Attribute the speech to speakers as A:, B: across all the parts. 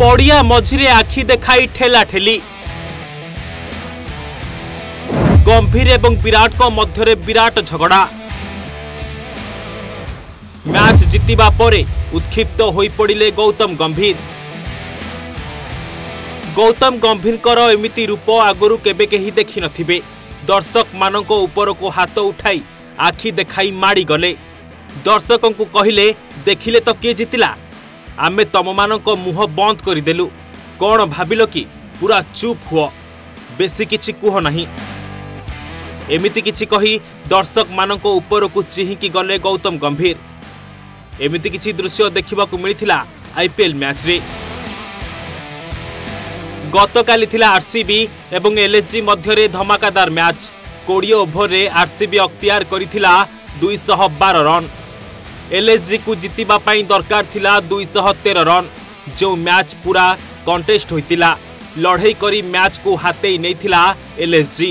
A: পড়িয়া মঝিরে আখি দেখাই ঠেলাঠেলি গম্ভীর এবং বিরাটক মধ্যে বিরাট ঝগড়া ম্যাচ জিতিবা পরে উৎক্ষিপ্ত হয়ে পড়লে গৌতম গম্ভীর গৌতম গম্ভীরকর এমিতি রূপ আগর কেবে কেহি দেখি নথিবে দর্শক মানক উপরকু হাত উঠাই আখি দেখাই মাড়িগলে দর্শকঙ্কু কহিলে দেখিলে তো কে জিতিলা ଆମେ ତମମାନଙ୍କ ମୁହଁ ବନ୍ଦ କରିଦେଲୁ କ'ଣ ଭାବିଲ କି ପୁରା ଚୁପ୍ ହୁଅ ବେଶୀ କିଛି କୁହ ନାହିଁ ଏମିତି କିଛି କହି ଦର୍ଶକମାନଙ୍କ ଉପରକୁ ଚିହିଁକି ଗଲେ ଗୌତମ ଗମ୍ଭୀର ଏମିତି କିଛି ଦୃଶ୍ୟ ଦେଖିବାକୁ ମିଳିଥିଲା ଆଇପିଏଲ୍ ମ୍ୟାଚ୍ରେ ଗତକାଲି ଥିଲା ଆର୍ସିବି ଏବଂ ଏଲ୍ଏସ୍ଜି ମଧ୍ୟରେ ଧମାକାଦାର ମ୍ୟାଚ୍ କୋଡ଼ିଏ ଓଭରରେ ଆର୍ସିବି ଅକ୍ତିଆର କରିଥିଲା ଦୁଇଶହ ବାର ରନ୍ ଏଲ୍ଏସ୍ଜିକୁ ଜିତିବା ପାଇଁ ଦରକାର ଥିଲା ଦୁଇଶହ ତେର ରନ୍ ଯେଉଁ ମ୍ୟାଚ୍ ପୁରା କଣ୍ଟେଷ୍ଟ ହୋଇଥିଲା ଲଢ଼େଇ କରି ମ୍ୟାଚ୍କୁ ହାତେଇ ନେଇଥିଲା ଏଲ୍ଏସ୍ଜି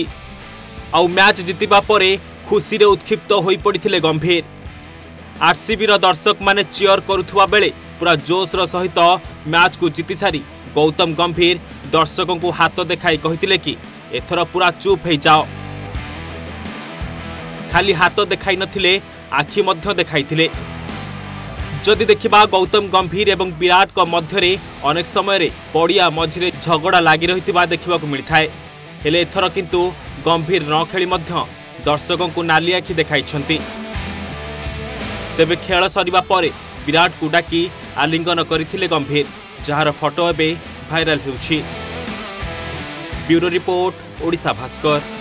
A: ଆଉ ମ୍ୟାଚ୍ ଜିତିବା ପରେ ଖୁସିରେ ଉତ୍କ୍ଷିପ୍ତ ହୋଇପଡ଼ିଥିଲେ ଗମ୍ଭୀର ଆର୍ସିବିର ଦର୍ଶକମାନେ ଚିୟର କରୁଥିବା ବେଳେ ପୁରା ଜୋସ୍ର ସହିତ ମ୍ୟାଚ୍କୁ ଜିତିସାରି ଗୌତମ ଗମ୍ଭୀର ଦର୍ଶକଙ୍କୁ ହାତ ଦେଖାଇ କହିଥିଲେ କି ଏଥର ପୁରା ଚୁପ୍ ହେଇଯାଅ ଖାଲି ହାତ ଦେଖାଇନଥିଲେ ଆଖି ମଧ୍ୟ ଦେଖାଇଥିଲେ ଯଦି ଦେଖିବା ଗୌତମ ଗମ୍ଭୀର ଏବଂ ବିରାଟଙ୍କ ମଧ୍ୟରେ ଅନେକ ସମୟରେ ପଡ଼ିଆ ମଝିରେ ଝଗଡ଼ା ଲାଗି ରହିଥିବା ଦେଖିବାକୁ ମିଳିଥାଏ ହେଲେ ଏଥର କିନ୍ତୁ ଗମ୍ଭୀର ନ ଖେଳି ମଧ୍ୟ ଦର୍ଶକଙ୍କୁ ନାଲି ଆଖି ଦେଖାଇଛନ୍ତି ତେବେ ଖେଳ ସରିବା ପରେ ବିରାଟକୁ ଡାକି ଆଲିଙ୍ଗନ କରିଥିଲେ ଗମ୍ଭୀର ଯାହାର ଫଟୋ ଏବେ ଭାଇରାଲ ହେଉଛି ବ୍ୟୁରୋ ରିପୋର୍ଟ ଓଡ଼ିଶା ଭାସ୍କର